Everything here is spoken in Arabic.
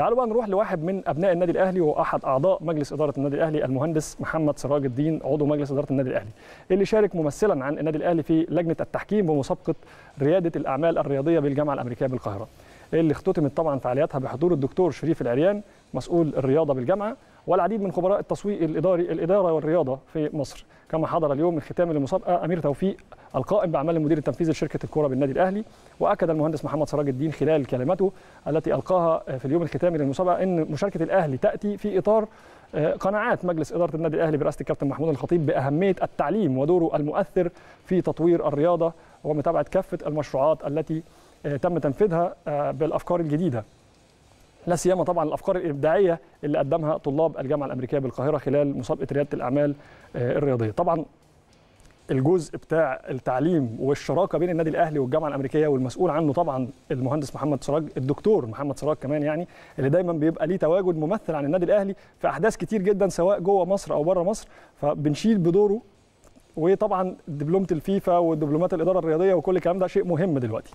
تعالوا بقى نروح لواحد من أبناء النادي الأهلي واحد أعضاء مجلس إدارة النادي الأهلي المهندس محمد سراج الدين عضو مجلس إدارة النادي الأهلي اللي شارك ممثلا عن النادي الأهلي في لجنة التحكيم بمسابقه ريادة الأعمال الرياضية بالجامعة الأمريكية بالقاهرة اللي اختتمت طبعا فعالياتها بحضور الدكتور شريف العريان مسؤول الرياضة بالجامعة والعديد من خبراء التسويق الاداري الإدارة والرياضة في مصر. كما حضر اليوم من ختام المسابقة أمير توفيق القائم بأعمال المدير التنفيذي لشركة الكورة بالنادي الأهلي وأكد المهندس محمد سراج الدين خلال كلمته التي ألقاها في اليوم الختامي للمسابقه إن مشاركة الأهلي تأتي في إطار قناعات مجلس إدارة النادي الأهلي برئاسة الكابتن محمود الخطيب بأهمية التعليم ودوره المؤثر في تطوير الرياضة ومتابعة كافة المشروعات التي تم تنفيذها بالأفكار الجديدة. لا سيما طبعا الأفكار الإبداعية اللي قدمها طلاب الجامعة الأمريكية بالقاهرة خلال مسابقه رياده الأعمال الرياضية. طبعا الجزء بتاع التعليم والشراكة بين النادي الأهلي والجامعة الأمريكية والمسؤول عنه طبعا المهندس محمد سراج الدكتور محمد سراج كمان يعني اللي دايما بيبقى ليه تواجد ممثل عن النادي الأهلي في أحداث كتير جدا سواء جوه مصر أو بره مصر. فبنشيل بدوره وطبعا دبلومة الفيفا ودبلومات الإدارة الرياضية وكل الكلام ده شيء مهم دلوقتي.